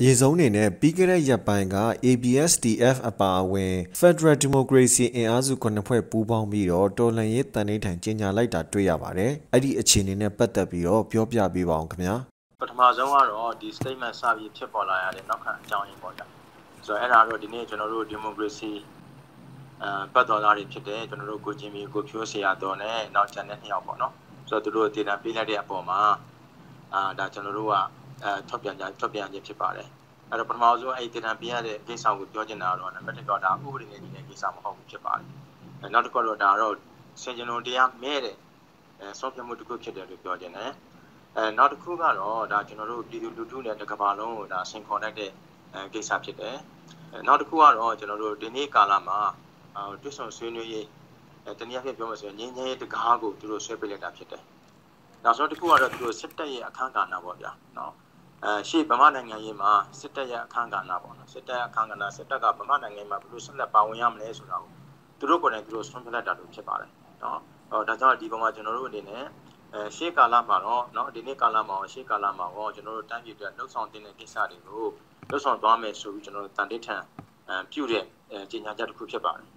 အရေးဆုံးအနေနဲ့ပြီးခဲ့တဲ့ရက်ပိုင်းက ABSDF အပါအဝင် Federal Democracy အင်အားစုခုနှစ်ဖွဲ့ပူးပေါင်းပြီးတော့တော်လှန်ရေးတန်ဋိဌာန်ကြီးညာလိုက်တာတွေ့ရပါတယ်။အဲ့ဒီအခြေအနေနဲ့ပတ်သက်ပြီးတော့ပြောပြပေးပါအောင်ခင်ဗျာ။ပထမဆုံးကတော့ဒီ statement စပြီးဖြစ်ပေါ်လာရတဲ့နောက်ခံအကြောင်းရင်းပေါ့ဗျာ။ဆိုတော့အဲ့ဒါတော့ဒီနေ့ကျွန်တော်တို့ democracy အဲပတ်တော်သားတွေဖြစ်တဲ့ကျွန်တော်တို့ကိုချင်းမီကိုဖြိုးဆရာတော်နဲ့နောက်ကျန်တဲ့နှစ်ယောက်ပေါ့နော်။ဆိုတော့သူတို့တည်တံပေးလိုက်တဲ့အပေါ်မှာအာဒါကျွန်တော်တို့က အဲထုတ်ပြန်ကြထုတ်ပြန်ခြင်းဖြစ်ပါတယ်အဲ့တော့ပထမဆုံးအဲ့ဒီတည်တံပေးရတဲ့ကိစ္စကိုပြောချင်တာတော့နံပါတ်1တော့ဒါဥပဒေနဲ့ညီတဲ့ကိစ္စမဟုတ်ဘူးဖြစ်ပါတယ်အဲနောက်တစ်ခုတော့ဒါတော့ဆင်ခြင်လုံးတရားမဲ့တဲ့အဲဆော့ပြမှုတစ်ခုဖြစ်တယ်လို့ပြောချင်တယ်အဲနောက်တစ်ခုကတော့ဒါကျွန်တော်တို့ပြည်သူလူထုနဲ့တစ်ကမ္ဘာလုံးကိုဒါဆင်ခေါ်လိုက်တဲ့အဲကိစ္စဖြစ်တယ်အဲနောက်တစ်ခုကတော့ကျွန်တော်တို့ဒီနေ့ကာလမှာအဲတွစ်ဆုံဆွေးနွေးရေးအဲတနည်းအားဖြင့်ပြောမှဆိုရင်ငင်းငင်းရေးတကားကိုသူတို့ဆွဲပေးလိုက်တာဖြစ်တယ်နောက်ဆုံးတစ်ခုကတော့သူတို့စစ်တပ်ရဲ့အခန်းကဏ္ဍပေါ့ဗျာနော် အဲရှေ့ဗမာနိုင်ငံရေးမှာစစ်တပ်ရဲ့အခန်းကဏ္ဍပေါ့နော်စစ်တပ်ရဲ့အခန်းကဏ္ဍစစ်တပ်ကဗမာနိုင်ငံမှာဘယ်လိုဆက်လက်ပါဝင်ရမလဲဆိုတာကိုသူတို့ကိုယ်တိုင်သူတို့ဆွမ်းပြလိုက်တာလို့ဖြစ်ပါတယ်နော်ဟောဒါကြောင့်ဒီပုံမှာကျွန်တော်တို့အနေနဲ့အဲရှေ့ကာလမှာတော့เนาะဒီနေ့ကာလမှာရှေ့ကာလမှာတော့ကျွန်တော်တို့တိုင်းပြည်အတွက်လှုပ်ဆောင်တင်တဲ့ကိစ္စတွေကိုလှုပ်ဆောင်သွားမယ်ဆိုပြီးကျွန်တော်တို့တန်တိထန်အဲပြုတဲ့ကြေညာချက်တစ်ခုဖြစ်ပါတယ်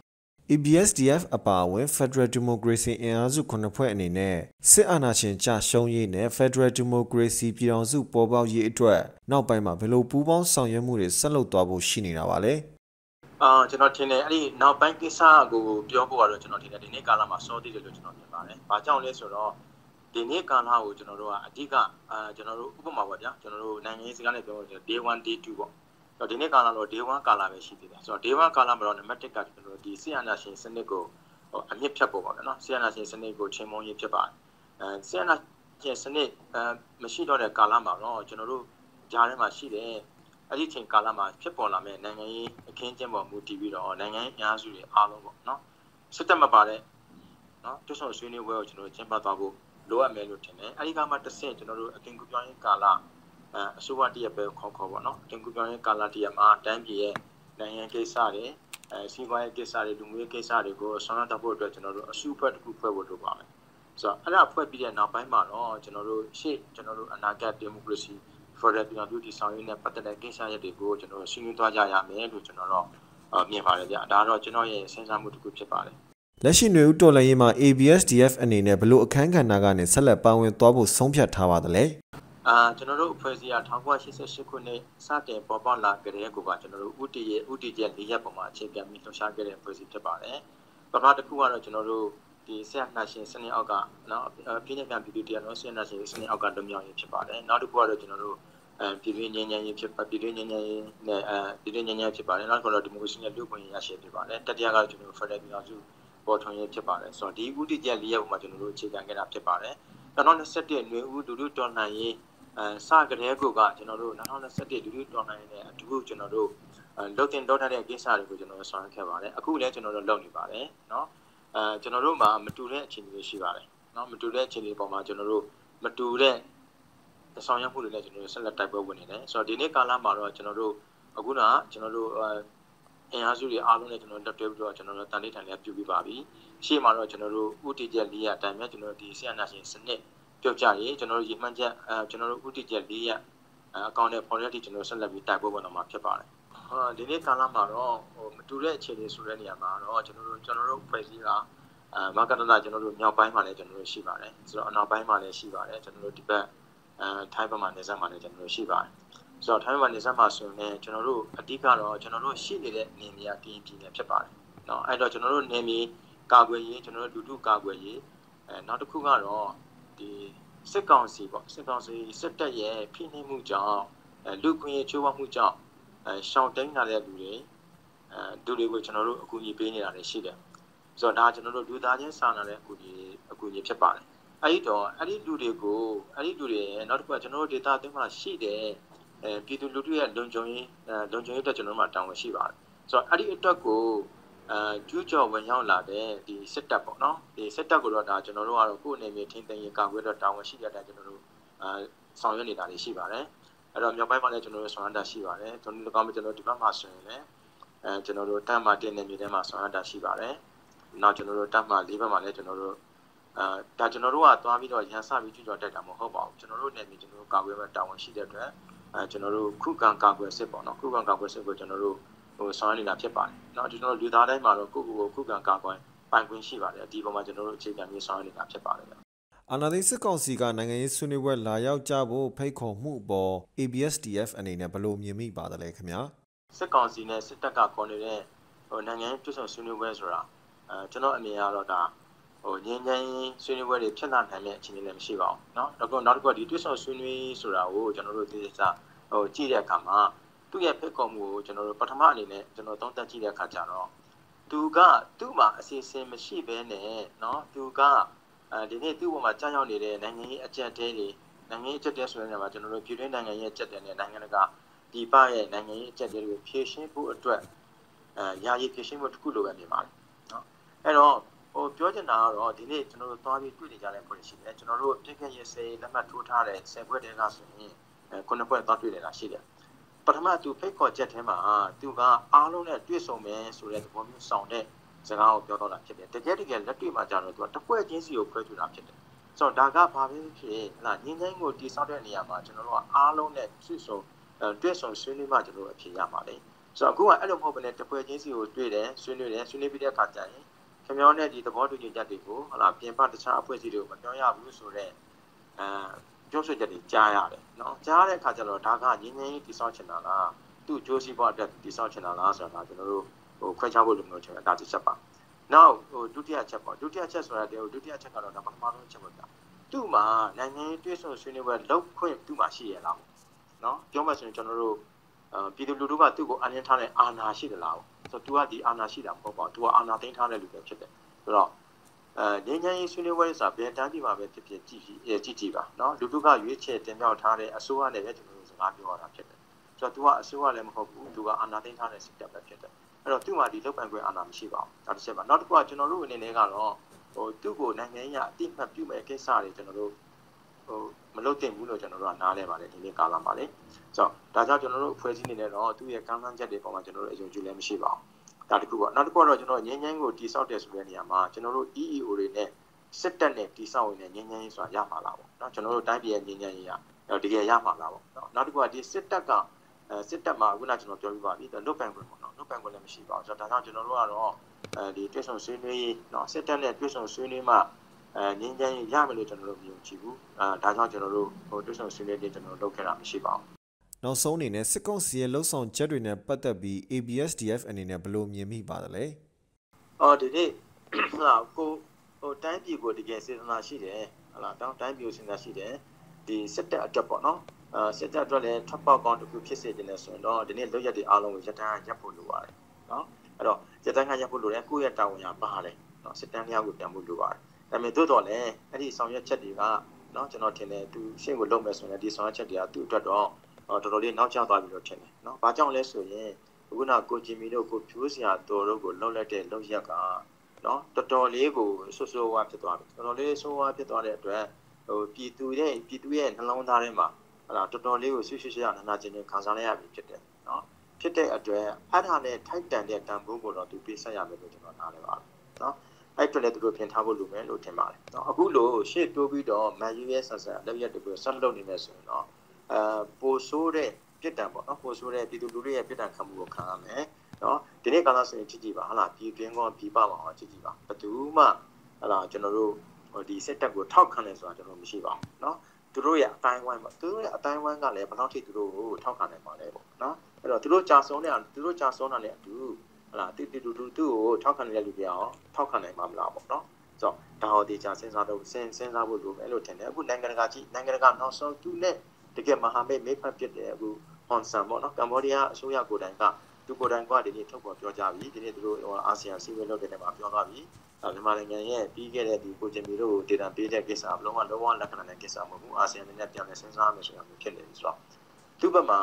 ABSDF အပါအဝင် Federal Democracy အင်အားစုခုနှစ်ဖွဲ့အနေနဲ့စစ်အာဏာရှင်ကြရှုံးရေးနဲ့ Federal Democracy ပြည်ထောင်စုပေါ်ပေါက်ရေးအတွက်နောက်ပိုင်းမှာဘယ်လိုပူးပေါင်းဆောင်ရွက်မှုတွေဆက်လုပ်သွားဖို့ရှိနေတာပါလဲအာကျွန်တော်ထင်တယ်အဲ့ဒီနောက်ပိုင်းကိစ္စကိုပြောဖို့ကတော့ကျွန်တော်ထင်တယ်ဒီနေ့ကာလမှာစောသေးတယ်လို့ကျွန်တော်မြင်ပါတယ်။ဘာကြောင့်လဲဆိုတော့ဒီနေ့ကာလကိုကျွန်တော်တို့ကအဓိကအာကျွန်တော်တို့ဥပမာပါဗျာကျွန်တော်တို့နိုင်ငံရေးစကားနဲ့ပြောလို့ day 1 day 2ပေါ့ တော့ဒီနေ့ကာလတော့ day 1ကာလပဲရှိသေးတယ်ဆိုတော့ day 1ကာလမှာတော့နံပါတ်1ကကျွန်တော်တို့ဒီဆီယနာရှင်စနစ်ကိုဟိုအမြင့်ဖြတ်ဖို့ပါဗျာနော်ဆီယနာရှင်စနစ်ကိုချင်းမုံရေးဖြစ်ပါတယ်အဲဆီယနာရှင်စနစ်အမရှိတော့တဲ့ကာလမှာတော့ကျွန်တော်တို့ဂျားထဲမှာရှိတယ်အဲ့ဒီချိန်ကာလမှာဖြစ်ပေါ်လာမဲ့နိုင်ငံရေးအခင်းကျင်းပေါ်မူတည်ပြီးတော့နိုင်ငံရေးအားစုတွေအားလုံးပေါ့နော်စစ်တပ်မပါတဲ့နော်တွဆုံဆွေးနွေးပွဲကိုကျွန်တော်ကျင်းပသွားဖို့လိုအပ်မယ်လို့ထင်တယ်အဲဒီကမှတစ်ဆင့်ကျွန်တော်တို့အကင်ကူပြောင်းရေးကာလ အစိုးရတရက်ပဲခေါ်ခေါ်ပေါ့နော်တင်ကူပြောင်းရေးကာလတရက်မှာတန်းပြည်ရဲ့နိုင်ငံကိစ္စတွေအဲစီးပွားရေးကိစ္စတွေလူမှုရေးကိစ္စတွေကိုဆောင်ရွက်ဖို့အတွက်ကျွန်တော်တို့အစုအဖွဲ့တစ်ခုဖွဲ့ဖို့လိုပါမယ်ဆိုတော့အဲ့ဒါဖွဲ့ပြီးတဲ့နောက်ပိုင်းမှာတော့ကျွန်တော်တို့ရှေ့ကျွန်တော်တို့အနာဂတ်ဒီမိုကရေစီ Federal ပြည်သူ့တည်ဆောင်ရေးနဲ့ပတ်သက်တဲ့ကိစ္စရပ်တွေကိုကျွန်တော်တို့ဆွေးနွေးသွားကြရမယ်လို့ကျွန်တော်တို့မြင်ပါတယ်ဗျဒါတော့ကျွန်တော်ရဲ့စဉ်းစားမှုတစ်ခုဖြစ်ပါတယ်လက်ရှိຫນွေဦးတော်လှန်ရေးမှာ ABSDF အနေနဲ့ဘလို့အခန်းကဏ္ဍကနေဆက်လက်ပါဝင်သွားဖို့ဆုံးဖြတ်ထားပါသလဲ အာကျွန်တော်တို့အဖွဲ့အစည်းက1988ခုနှစ်စတင်ပေါ်ပေါက်လာကြတဲ့ကိုကကျွန်တော်တို့ဥတီရဲ့ဥတီချက်၄ရက်ပေါ်မှာအခြေခံပြီးလှုပ်ရှားခဲ့တဲ့အဖွဲ့အစည်းဖြစ်ပါတယ်။ပထမတစ်ခုကတော့ကျွန်တော်တို့ဒီဆက်နှရှင်စနစ်အောက်ကနော်ပြင်းပြပြည်သူတရားနော်ဆက်နှရှင်စနစ်အောက်ကလွန်မြောက်ရေးဖြစ်ပါတယ်။နောက်တစ်ခုကတော့ကျွန်တော်တို့အဲပြည်တွင်းငြိမ်းချမ်းရေးဖြစ်ပါပြည်တွင်းငြိမ်းချမ်းရေးနဲ့အဲပြည်တွင်းငြိမ်းချမ်းရေးဖြစ်ပါတယ်။နောက်တစ်ခုကတော့ဒီမိုကရေစီနဲ့လူ့အခွင့်အရေးရရှိဖြစ်ပါတယ်။တတိယကတော့ကျွန်တော်တို့ဖက်ဒရယ်ပြည်အောင်စုပေါ်ထွန်းရေးဖြစ်ပါတယ်။ဆိုတော့ဒီဥတီချက်၄ရက်ပေါ်မှာကျွန်တော်တို့အခြေခံခဲ့တာဖြစ်ပါတယ်။2021နွေဦးဒုဒုတော်လှန်ရေး အဲစကြတဲ့ကိုကကျွန်တော်တို့2021ဒုတိယတော်နိုင်တဲ့အတူကျွန်တော်တို့လုတ်တင်တော့တဲ့ကိစ္စတွေကိုကျွန်တော်တို့ဆောင်ရွက်ခဲ့ပါတယ်အခုလည်းကျွန်တော်တို့လုပ်နေပါတယ်เนาะအဲကျွန်တော်တို့မှာမတူတဲ့အခြေအနေတွေရှိပါတယ်เนาะမတူတဲ့အခြေအနေပေါ်မှာကျွန်တော်တို့မတူတဲ့ဆောင်ရွက်မှုတွေလည်းကျွန်တော်တို့ဆက်လက်တိုက်ပွဲဝင်နေတယ်ဆိုတော့ဒီနေ့ကာလမှာတော့ကျွန်တော်တို့အခုနကကျွန်တော်တို့အင်အားစုတွေအားလုံးနဲ့ကျွန်တော်တို့လက်တွဲပြီးတော့ကျွန်တော်တို့တန်လေးထန်လေးပြုပြီးပါပြီရှေ့မှာတော့ကျွန်တော်တို့ဥတီချက်၄ရအတိုင်းပဲကျွန်တော်တို့ဒီဆီယနာရှင်စနစ် ပြောကြရင်ကျွန်တော်တို့ရည်မှန်းချက်အဲကျွန်တော်တို့ဥတီချက်၄ရက်အကောင့်နဲ့ project တွေကျွန်တော်ဆက်လက်ပြီးတိုက်ပွဲပေါ်တော့မှာဖြစ်ပါတယ်ဟာဒီနေ့ကာလမှာတော့ဟိုမတူတဲ့အခြေအနေဆိုတဲ့နေရာမှာတော့ကျွန်တော်တို့ကျွန်တော်တို့ဖွဲ့စည်းတာအဲမာကတနာကျွန်တော်တို့မြောက်ပိုင်းမှာလည်းကျွန်တော်တို့ရှိပါတယ်ဆိုတော့အနောက်ပိုင်းမှာလည်းရှိပါတယ်ကျွန်တော်တို့ဒီဘက်အဲထိုင်းဘက်မှာနေဆက်မှာလည်းကျွန်တော်တို့ရှိပါတယ်ဆိုတော့ထိုင်းဘက်မှာနေဆက်မှာဆိုရင်ကျွန်တော်တို့အဓိကတော့ကျွန်တော်တို့ရှိနေတဲ့နေနေရာကင်းပြည်နယ်ဖြစ်ပါတယ်เนาะအဲ့တော့ကျွန်တော်တို့နေမြေကာကွယ်ရေးကျွန်တော်တို့လူထုကာကွယ်ရေးအဲနောက်တစ်ခုကတော့ ဒီစစ်ကောင်စီပေါ့စစ်ကောင်စီစစ်တပ်ရဲ့ဖိနှိပ်မှုကြောင့်လူခွင့်ရချိုးဖောက်မှုကြောင့်အဲရှောင်းတိန်လာတဲ့လူတွေအဲဒုတွေကိုကျွန်တော်တို့အကူအညီပေးနေတာလည်းရှိတယ်ဆိုတော့ဒါကျွန်တော်တို့လူသားချင်းစာနာတဲ့အကူအညီအကူအညီဖြစ်ပါတယ်အဲ့ဒီတော့အဲ့ဒီလူတွေကိုအဲ့ဒီလူတွေနောက်တစ်ခုကကျွန်တော်တို့ data အတွင်းမှာရှိတယ်အဲပြည်သူလူထုရဲ့လုံခြုံရေးလုံခြုံရေးအတွက်ကျွန်တော်တို့မှာတာဝန်ရှိပါတယ်ဆိုတော့အဲ့ဒီအတွက်ကို အဲကျူးကျော်ဝင်ရောက်လာတဲ့ဒီစစ်တပ်ပေါ့နော်ဒီစစ်တပ်ကိုတော့ဒါကျွန်တော်တို့ကတော့ကိုယ့်အနေနဲ့ထိန်းသိမ်းရေးကာကွယ်တော့တာဝန်ရှိရတဲ့ကျွန်တော်တို့အဲဆောင်ရွက်နေတာတွေရှိပါတယ်အဲ့တော့မြောက်ပိုင်းမှာလည်းကျွန်တော်တို့ဆောင်ရွက်တာရှိပါတယ်ကျွန်တော်တို့ကောင်းပြီကျွန်တော်ဒီဘက်မှာဆိုရင်လည်းအဲကျွန်တော်တို့တပ်မတင်နေမြေထဲမှာဆောင်ရွက်တာရှိပါတယ်နောက်ကျွန်တော်တို့တပ်မလေးဘက်မှာလည်းကျွန်တော်တို့အဲဒါကျွန်တော်တို့ကသွားပြီးတော့ရန်စပြီးကြွကြော်တက်တာမဟုတ်ပါဘူးကျွန်တော်တို့နေမြေကျွန်တော်တို့ကာကွယ်မဲ့တာဝန်ရှိတဲ့အတွက်အဲကျွန်တော်တို့ခုခံကာကွယ်စစ်ပေါ့နော်ခုခံကာကွယ်စစ်ကိုကျွန်တော်တို့ ဟိုဆောင်ရနေတာဖြစ်ပါတယ်เนาะကျွန်တော်တို့လူသားတိုင်းမှာတော့ကိုယ့်ကိုယ်ကိုခုခံကာကွယ်ပိုင်ခွင့်ရှိပါတယ်ဒီပုံမှာကျွန်တော်တို့အခြေခံပြီးဆောင်ရနေတာဖြစ်ပါတယ်အာနာသိစစ်ကောင်စီကနိုင်ငံရေးဆွေးနွေးပွဲလာရောက်ကြဖို့ဖိတ်ခေါ်မှုပေါ် ABSDF အနေနဲ့ဘယ်လိုမြင်မိပါသလဲခင်ဗျာစစ်ကောင်စီနဲ့စစ်တပ်ကခေါ်နေတဲ့ဟိုနိုင်ငံရေးတွစ်ဆုံဆွေးနွေးပွဲဆိုတာအဲကျွန်တော်အမြင်ကတော့ဒါဟိုငင်းငင်းဆွေးနွေးပွဲတွေဖြစ်လာနိုင်တဲ့အခြေအနေလည်းမရှိပါဘူးเนาะတော့နောက်တစ်ခုကဒီတွစ်ဆုံဆွေးနွေးဆိုတာကိုကျွန်တော်တို့သိချာဟိုကြည့်တဲ့အခါမှာ သူ့ရဲ့ဖိတ်ခေါ်မှုကိုကျွန်တော်တို့ပထမအနေနဲ့ကျွန်တော်သုံးသပ်ကြည့်တဲ့အခါကျတော့သူကသူ့မှာအစီအစဉ်မရှိဘဲနဲ့เนาะသူကအဲဒီနေ့သူ့ဘုံမှာကြောက်ရောက်နေတဲ့နိုင်ငံရေးအကြက်တဲတွေနိုင်ငံရေးအကြက်တဲဆိုတဲ့နေရာမှာကျွန်တော်တို့ပြည်တွင်းနိုင်ငံရေးအကြက်တဲနဲ့နိုင်ငံတကာဒီပရဲ့နိုင်ငံရေးအကြက်တဲတွေကိုဖြည့်ရှင်းဖို့အတွက်အဲယာယီဖြည့်ရှင်းဖို့တစ်ခုလိုပဲမြင်ပါတယ်เนาะအဲ့တော့ဟိုပြောချင်တာကတော့ဒီနေ့ကျွန်တော်တို့သွားပြီးတွေ့နေကြတဲ့ဖွဲ့ရှိတယ်ကျွန်တော်တို့တင်ခရစေလက်မှတ်ထိုးထားတဲ့10ဖွဲ့တည်းကဆိုရင်အဲခုနှစ်ဖွဲ့သွားတွေ့နေတာရှိတယ် ပထမသူဖိတ်ခေါ်ချက်ထဲမှာသူကအားလုံးနဲ့တွေ့ဆုံမယ်ဆိုတဲ့သဘောမျိုးဆောင်တဲ့စကားကိုပြောတော့တာဖြစ်တယ်တကယ်တကယ်လက်တွေ့မှာကျတော့သူကတစ်ဖွဲ့ချင်းစီကိုခွဲထူတာဖြစ်တယ်ဆိုတော့ဒါကဘာပဲဖြစ်ဟလာငင်းငင်းကိုတိဆောက်တဲ့နေရာမှာကျွန်တော်တို့ကအားလုံးနဲ့တွေ့ဆုံတွေ့ဆုံဆွေးနွေးမှကျွန်တော်တို့အဖြေရမှာလေဆိုတော့အခုကအဲ့လိုမဟုတ်ဘဲနဲ့တစ်ဖွဲ့ချင်းစီကိုတွေ့တယ်ဆွေးနွေးတယ်ဆွေးနွေးပြီးတဲ့အခါကျရင်ခင်ဗျားနဲ့ဒီသဘောတူညီချက်တွေကိုဟလာပြင်ပတခြားအဖွဲ့အစည်းတွေကိုမပြောရဘူးဆိုတော့အဲ ပြောဆိုချက်တွေကြားရတယ်နော်ကြားတဲ့အခါကျတော့ဒါကငင်းငင်းတိဆောက်ချင်တာလားသူ့ဂျိုးစီဘွားအတွက်တိဆောက်ချင်တာလားဆိုတာကျွန်တော်တို့ဟိုခွဲခြားဖို့လိုမျိုးချင်တာဒါတစ်ချက်ပါနောက်ဟိုဒုတိယချက်ပေါ့ဒုတိယချက်ဆိုတာတဲ့ဒုတိယချက်ကတော့ဒါပထမဆုံးချက်ပေါ့ဗျာသူ့မှာနိုင်ငံရေးတွဲဆုံဆွေးနွေးပွဲလောက်ခွင့်သူ့မှာရှိရလားနော်ပြောမှဆိုရင်ကျွန်တော်တို့အာပြည်သူလူထုကသူ့ကိုအရင်ထားတဲ့အာဏာရှိသလားဆိုတော့ तू ကဒီအာဏာရှိတာမဟုတ်ပါဘူး तू ကအာဏာသိမ်းထားတဲ့လူပဲဖြစ်တယ်ဆိုတော့ အဲငញ្ញရင်ဆွေးနွေးပွဲဆိုတာဘယ်တန်းပြည်မှာပဲဖြစ်ဖြစ်ကြည့်ကြည့်ကြည့်ကြည့်ပါနော်လူထုကရွေးချယ်တင်မြှောက်ထားတဲ့အစိုးရနဲ့ပဲကျွန်တော်တို့စကားပြောရတာဖြစ်တယ်ဆိုတော့ तू ကအစိုးရလည်းမဟုတ်ဘူး तू ကအာဏာသိမ်းထားတဲ့စစ်တပ်ပဲဖြစ်တယ်အဲ့တော့သူ့မှာဒီလောက်ပံခွင့်အာဏာမရှိပါဘူးဒါတစ်ချက်ပါနောက်တစ်ခုကကျွန်တော်တို့အနေနဲ့ကတော့ဟိုသူ့ကိုနိုင်ငံရေးအတိအမှတ်ပြုမဲ့ကိစ္စတွေကျွန်တော်တို့ဟိုမလုပ်သင့်ဘူးလို့ကျွန်တော်တို့ကနားလဲပါတယ်ဒီနေ့ကာလမှာလေဆိုတော့ဒါကြောင့်ကျွန်တော်တို့အဖွဲ့အစည်းအနေနဲ့တော့သူ့ရဲ့ကမ်းလှမ်းချက်တွေပေါ်မှာကျွန်တော်တို့အယုံကြည်လည်းမရှိပါဘူး ဒါတစ်ခုပေါ့နောက်တစ်ခုကတော့ကျွန်တော်ငင်းငင်းကိုတိဆောက်တယ်ဆိုတဲ့နေရာမှာကျွန်တော်တို့ EEO တွေနဲ့စစ်တပ်နဲ့တိဆောက်ဝင်တဲ့ငင်းငင်းရေးဆိုတာရမှာလားပေါ့နော်ကျွန်တော်တို့တိုင်းပြည်ရဲ့ငင်းငင်းရေးကတကယ်ရမှာလားပေါ့နော်နောက်တစ်ခုကဒီစစ်တပ်ကအဲစစ်တပ်မှာခုနကျွန်တော်ပြောပြပါပြီလွတ်ပန်ခွင့်ပေါ့နော်လွတ်ပန်ခွင့်လည်းမရှိပါဘူးဆိုတော့ဒါကြောင့်ကျွန်တော်တို့ကတော့အဲဒီတွဲဆုံဆွေးနွေးရေးနော်စစ်တပ်နဲ့တွဲဆုံဆွေးနွေးမှအဲငင်းချမ်းရမယ်လို့ကျွန်တော်တို့မြင်ကြည့်ဘူးအဲဒါကြောင့်ကျွန်တော်တို့ဟိုတွဲဆုံဆွေးနွေးရေးကျွန်တော်တို့လုပ်ခဲ့တာမရှိပါဘူး နောက်ဆုံးအနေနဲ့စစ်ကောင်စီရဲ့လှုပ်ဆောင်ချက်တွေနဲ့ပတ်သက်ပြီး ABSDF အနေနဲ့ဘယ်လိုမြင်မိပါသလဲ။အော်ဒီနေ့ဟာကိုဟိုတိုင်းပြည်ကိုတကယ်စေတနာရှိတယ်ဟလာတောင်းတိုင်းပြည်ကိုစေတနာရှိတယ်ဒီစစ်တပ်အတွက်ပေါ့နော်အာစစ်တပ်အတွက်လည်းထွက်ပေါက်ကောင်းတစ်ခုဖြစ်စေခြင်းနဲ့ဆိုရင်တော့ဒီနေ့လွတ်ရက်တွေအားလုံးကိုရတန်းရပ်ဖို့လိုပါတယ်နော်အဲ့တော့ရတန်းကရပ်ဖို့လိုတယ်ကိုယ့်ရဲ့တာဝန်ရပါတယ်နော်စစ်တမ်းတရားကိုတန်ဖို့လိုပါတယ်ဒါပေမဲ့သို့တော်လည်းအဲ့ဒီဆောင်ရွက်ချက်တွေကနော်ကျွန်တော်ထင်တယ်သူရှင်းကိုလုပ်မယ်ဆိုရင်ဒီဆောင်ရွက်ချက်တွေကသူ့အတွက်တော့ တော်တော်လေးနောက်ကျသွားပြီလို့ထင်တယ်နော်ဘာကြောင့်လဲဆိုရင်ခုနကိုဂျီမီတို့ကိုဖြိုးစရာတော်တို့ကိုလှုပ်လက်တဲ့လှုပ်ရက်ကနော်တော်တော်လေးကိုဆွဆွဝါဖြစ်သွားပြီတော်တော်လေးဆိုးဝါဖြစ်သွားတဲ့အတွက်ဟိုပြည်သူရဲ့ပြည်သူရဲ့နှလုံးသားထဲမှာဟလာတော်တော်လေးကိုဆွဆွဆွရနာနာကျင်နေခံစားရရပြီဖြစ်တယ်နော်ဖြစ်တဲ့အတွက်အဲ့ဒါနဲ့ထိုက်တန်တဲ့တန်ဖိုးကိုတော့သူပေးဆက်ရမယ်လို့ကျွန်တော်နားလည်ပါတယ်နော်အဲ့အတွက်လည်းသူတို့ပြင်ထားဖို့လိုမယ်လို့ထင်ပါတယ်နော်အခုလို့ရှေ့တိုးပြီးတော့မန်ယူရဲ့ဆန်ဆန်လက်ရက်တကူဆက်လုပ်နေမယ်ဆိုရင်တော့ အာပိုဆိုးတဲ့ပြစ်ဒဏ်ပေါ့နော်ပိုဆိုးတဲ့ပြည်သူလူထုရဲ့ပြစ်ဒဏ်ခံမှုကိုခံရမယ်နော်ဒီနေ့ကာလဆိုရင်ကြည့်ကြည့်ပါဟာလားပြည်တွင်းကောပြည်ပပါအောင်ကြည့်ကြည့်ပါဘယ်သူမှဟာလားကျွန်တော်တို့ဒီစက်တက်ကိုထောက်ခံလဲဆိုတာကျွန်တော်မရှိပါဘူးနော်သူတို့ရဲ့အတိုင်းဝိုင်းပေါ့သူတို့ရဲ့အတိုင်းဝိုင်းကလည်းဘယ်လောက်ထိသူတို့ကိုထောက်ခံနိုင်မှာလဲပေါ့နော်အဲ့တော့သူတို့ကြာဆုံးတဲ့သူတို့ကြာဆုံးတာလည်းအတူဟာလားတိတိတူတူသူ့ကိုထောက်ခံရတဲ့လူတွေအောင်ထောက်ခံနိုင်မှာမလားပေါ့နော်ဆိုတော့ဒါဟောဒီကြာစဉ်းစားတော့စဉ်းစဉ်းစားဖို့လိုမယ်လို့ထင်တယ်အခုနိုင်ငံတကာကြည့်နိုင်ငံတကာနောက်ဆုံးသူနဲ့ တကယ်မဟာမိတ်မိတ်ဖက်ဖြစ်တယ်အခုဟွန်ဆန်ပေါ့နော်ကမ္ဘောဒီးယားအစိုးရကိုယ်တိုင်ကသူကိုယ်တိုင်ကဒီနေ့ထုတ်ပေါ်ပြောကြပြီဒီနေ့သူတို့အာဆီယံစီးပွားရေးလုပ်တဲ့နေရာမှာပြောသွားပြီမြန်မာနိုင်ငံရဲ့ပြီးခဲ့တဲ့ဒီကိုဂျင်မီတို့ကိုဒေတာပေးတဲ့ကိစ္စဘလုံးဝလုံးဝလက္ခဏာနဲ့ကိစ္စမဟုတ်ဘူးအာဆီယံနဲ့ပြန်လည်စဉ်းစားမယ်ဆိုတာမျိုးဖြစ်နေပြီဆိုတော့သူ့ဘက်မှာ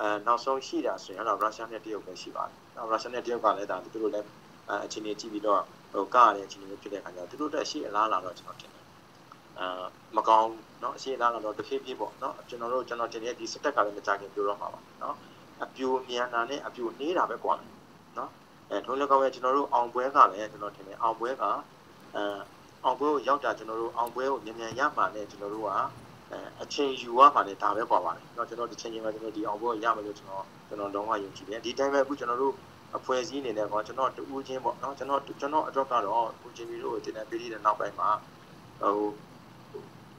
အဲနောက်ဆုံးရှိတာဆိုရင်တော့ရုရှားနဲ့တရုတ်ပဲရှိပါတယ်။နောက်ရုရှားနဲ့တရုတ်ကလည်းဒါသူတို့လည်းအခြေအနေကြည့်ပြီးတော့ဟိုကရတဲ့အခြေအနေမျိုးဖြစ်တဲ့ခါကျတော့သူတို့တက်ရှိအလားလာတော့ကျွန်တော်ထင်တယ်။ အာမကောင်းเนาะအရှိအလားလာတော့တစ်ဖြည်းဖြည်းပေါ့เนาะကျွန်တော်တို့ကျွန်တော်တင်တဲ့ဒီစတက်ကလည်းမကြခင်ပြောတော့မှာပါเนาะအပြိုမြန်တာနဲ့အပြိုနေတာပဲကွာเนาะအဲထုံးလည်းကောင်းပဲကျွန်တော်တို့အောင်ပွဲကလည်းကျွန်တော်ထင်တယ်အောင်ပွဲကအဲအောင်ပွဲကိုရောက်တာကျွန်တော်တို့အောင်ပွဲကိုမြန်မြန်ရမှာနဲ့ကျွန်တော်တို့က အဲအချိန်ယူရမှာလေဒါပဲပါပါတယ်เนาะကျွန်တော်ဒီချိန်ချိန်မှာကျွန်တော်ဒီအောင်ဖို့ရမယ်လို့ကျွန်တော်ကျွန်တော်လုံးဝယုံကြည်တယ်ဒီတိုင်းပဲအခုကျွန်တော်တို့အဖွဲ့အစည်းအနေနဲ့ကောကျွန်တော်တူးချင်းပေါ့เนาะကျွန်တော်ကျွန်တော်အတွက်ကတော့ကိုချင်းပြီးတို့ကိုတင်တဲ့ပေးတဲ့နောက်ပိုင်းမှာဟို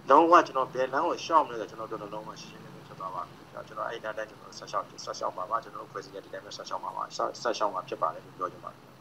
လုံးဝကျွန်တော်ဘယ်လမ်းကိုရှောက်မလဲဆိုတော့ကျွန်တော်တို့လုံးဝရှင်းရှင်းလင်းလင်းဖြစ်သွားပါပြီကျွန်တော်အဲ့ဒါတိုင်းကျွန်တော်ဆက်ရှောက်ဆက်ရှောက်ပါပါကျွန်တော်တို့ဖွဲ့စည်းတဲ့ဒီတိုင်းပဲဆက်ရှောက်ပါပါဆက်ရှောက်မှာဖြစ်ပါတယ်လို့ပြောချင်ပါတယ်